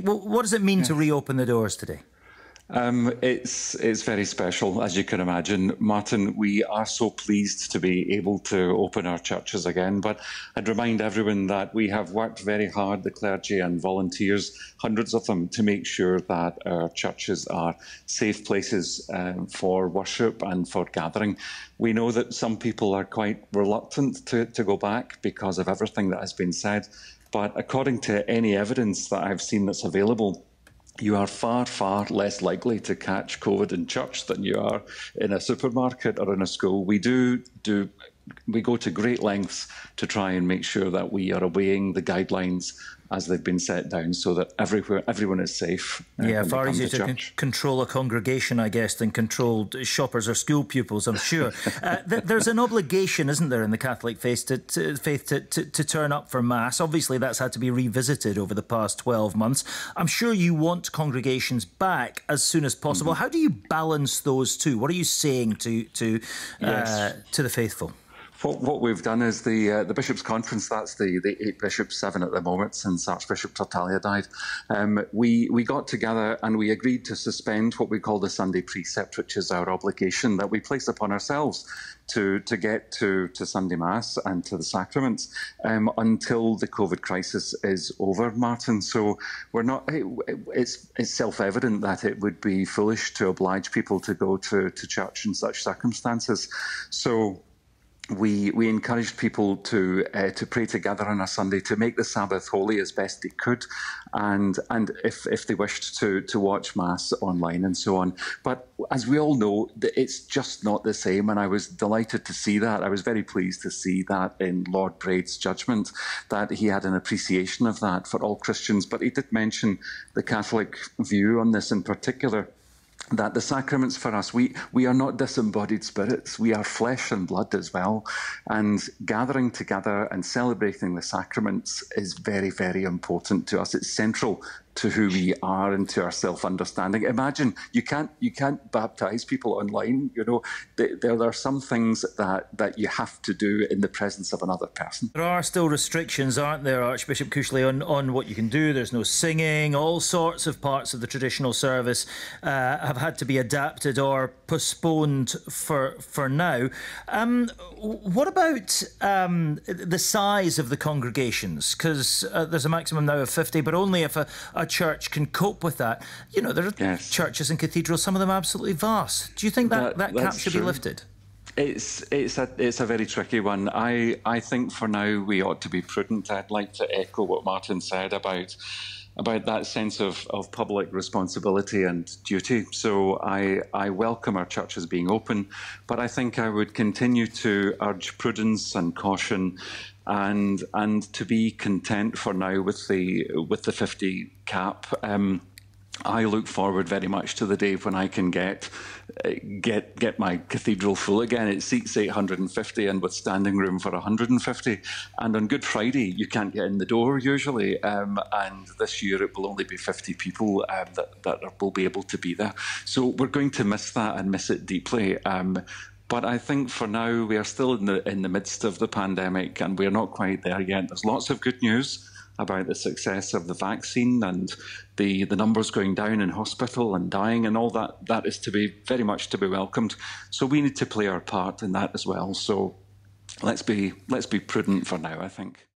What does it mean to reopen the doors today? Um, it's it's very special, as you can imagine, Martin. We are so pleased to be able to open our churches again. But I'd remind everyone that we have worked very hard, the clergy and volunteers, hundreds of them, to make sure that our churches are safe places um, for worship and for gathering. We know that some people are quite reluctant to, to go back because of everything that has been said. But according to any evidence that I've seen that's available, you are far, far less likely to catch COVID in church than you are in a supermarket or in a school. We do do we go to great lengths to try and make sure that we are obeying the guidelines as they've been set down so that everywhere everyone is safe. Uh, yeah, far easier to, to con control a congregation, I guess, than control shoppers or school pupils, I'm sure. uh, th there's an obligation, isn't there, in the Catholic faith, to, to faith to, to, to turn up for Mass. Obviously, that's had to be revisited over the past 12 months. I'm sure you want congregations back as soon as possible. Mm -hmm. How do you balance those two? What are you saying to, to, uh, yes. to the faithful? What, what we've done is the uh, the bishops' conference. That's the the eight bishops, seven at the moment since Archbishop Tartaglia died. Um, we we got together and we agreed to suspend what we call the Sunday precept, which is our obligation that we place upon ourselves to to get to to Sunday Mass and to the sacraments um, until the COVID crisis is over, Martin. So we're not. It, it's it's self evident that it would be foolish to oblige people to go to to church in such circumstances. So we we encouraged people to uh, to pray together on a Sunday to make the Sabbath holy as best they could, and and if if they wished to to watch mass online and so on. But as we all know, it's just not the same. And I was delighted to see that. I was very pleased to see that in Lord Braid's judgment that he had an appreciation of that for all Christians. But he did mention the Catholic view on this in particular that the sacraments for us, we, we are not disembodied spirits, we are flesh and blood as well. And gathering together and celebrating the sacraments is very, very important to us. It's central to who we are and to our self-understanding. Imagine you can't you can't baptize people online. You know there, are some things that that you have to do in the presence of another person. There are still restrictions, aren't there, Archbishop Cushley, on on what you can do. There's no singing. All sorts of parts of the traditional service uh, have had to be adapted or postponed for for now. Um, what about um, the size of the congregations? Because uh, there's a maximum now of 50, but only if a, a a church can cope with that. You know, there are yes. churches and cathedrals, some of them absolutely vast. Do you think that, that, that cap should true. be lifted? It's it's a it's a very tricky one. I I think for now we ought to be prudent. I'd like to echo what Martin said about about that sense of, of public responsibility and duty. So I, I welcome our churches being open, but I think I would continue to urge prudence and caution and and to be content for now with the with the 50 cap. Um, I look forward very much to the day when I can get get get my cathedral full again. It seats 850 and with standing room for 150. And on Good Friday, you can't get in the door usually. Um, and this year, it will only be 50 people um, that that will be able to be there. So we're going to miss that and miss it deeply. Um, but I think for now we are still in the in the midst of the pandemic, and we're not quite there yet. There's lots of good news about the success of the vaccine and the the numbers going down in hospital and dying and all that. That is to be very much to be welcomed. So we need to play our part in that as well. So let's be let's be prudent for now. I think.